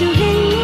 የሱ